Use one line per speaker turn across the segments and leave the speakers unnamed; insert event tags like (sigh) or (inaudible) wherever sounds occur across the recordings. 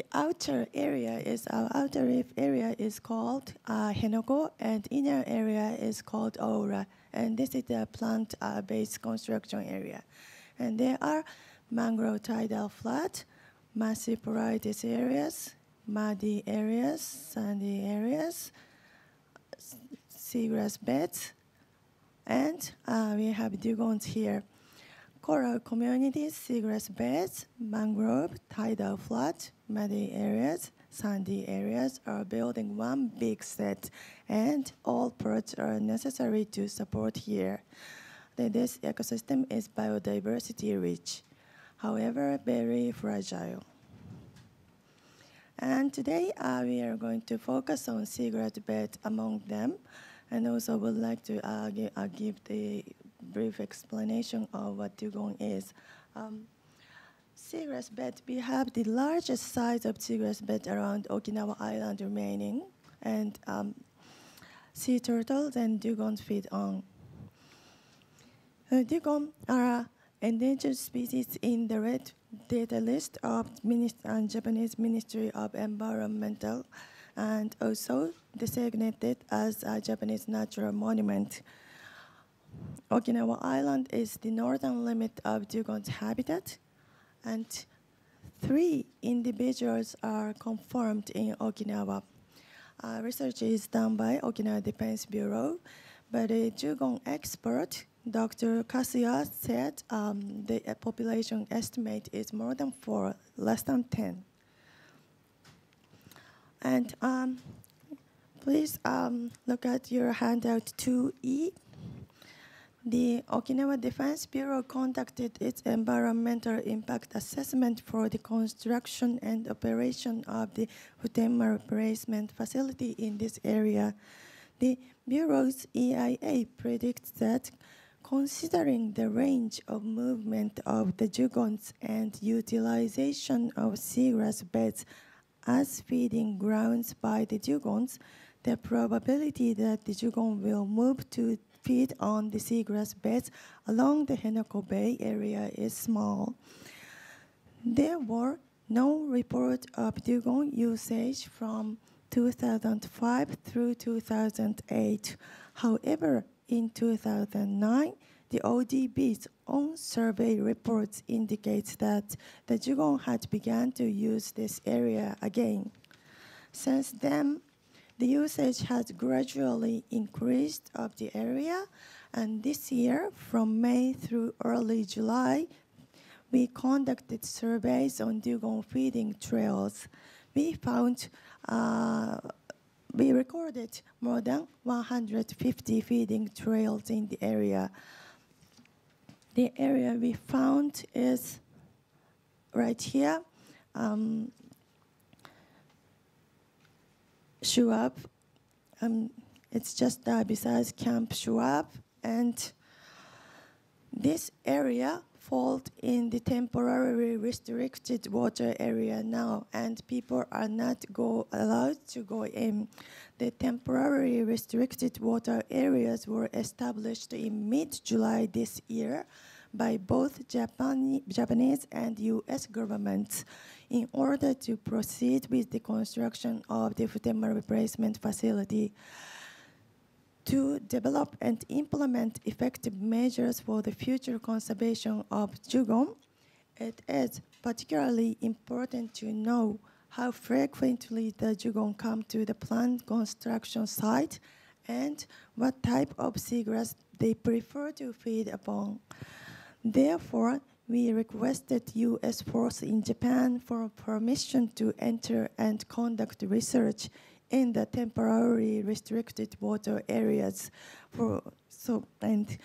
the outer area is our outer reef area is called uh, Henoko, and inner area is called Oura. And this is the plant-based uh, construction area. And there are mangrove tidal flat, massive porous areas, muddy areas, sandy areas, seagrass beds, and uh, we have dugongs here. Coral communities, seagrass beds, mangrove, tidal flat, muddy areas, sandy areas are building one big set, and all parts are necessary to support here. This ecosystem is biodiversity rich, however, very fragile. And today uh, we are going to focus on seagrass beds among them, and also would like to uh, give, uh, give the brief explanation of what dugong is. Um, seagrass bed, we have the largest size of seagrass bed around Okinawa Island remaining, and um, sea turtles and dugongs feed on. Uh, dugong are endangered species in the red data list of uh, Japanese Ministry of Environmental and also designated as a Japanese natural monument. Okinawa Island is the northern limit of dugong's habitat, and three individuals are confirmed in Okinawa. Uh, research is done by Okinawa Defense Bureau, but a dugong expert Dr. Kasuya said um, the population estimate is more than four, less than 10. And um, please um, look at your handout 2E. The Okinawa Defense Bureau conducted its environmental impact assessment for the construction and operation of the Futenma replacement facility in this area. The Bureau's EIA predicts that Considering the range of movement of the dugongs and utilization of seagrass beds as feeding grounds by the dugongs, the probability that the dugong will move to feed on the seagrass beds along the Henoko Bay area is small. There were no reports of dugong usage from 2005 through 2008. However, in 2009, the ODB's own survey reports indicates that the dugong had begun to use this area again. Since then, the usage has gradually increased of the area, and this year, from May through early July, we conducted surveys on dugong feeding trails. We found uh, we recorded more than 150 feeding trails in the area. The area we found is right here. Um, Schwab. Um, it's just uh, besides Camp Schwab. And this area falls in the temporarily restricted water area now, and people are not go allowed to go in. The temporarily restricted water areas were established in mid-July this year by both Japan, Japanese and U.S. governments in order to proceed with the construction of the Futenma replacement facility to develop and implement effective measures for the future conservation of dugong, it is particularly important to know how frequently the dugong come to the plant construction site and what type of seagrass they prefer to feed upon. Therefore, we requested U.S. force in Japan for permission to enter and conduct research in the temporarily restricted water areas. For, so, and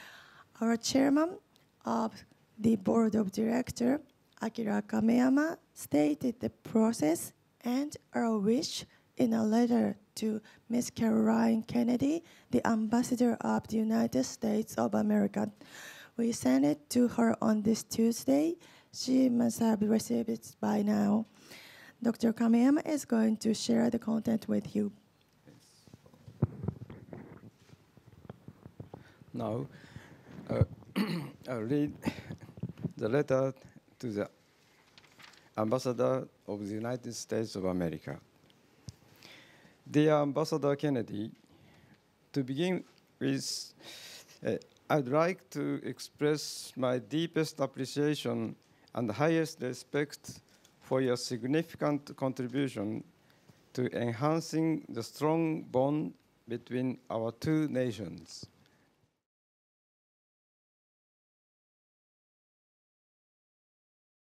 our chairman of the board of director, Akira Kameyama, stated the process and our wish in a letter to Ms. Caroline Kennedy, the ambassador of the United States of America. We sent it to her on this Tuesday. She must have received it by now. Dr. Kameyama is going to share the content with you.
Now, uh, (clears throat) I'll read the letter to the Ambassador of the United States of America. Dear Ambassador Kennedy, to begin with, uh, I'd like to express my deepest appreciation and highest respect for your significant contribution to enhancing the strong bond between our two nations.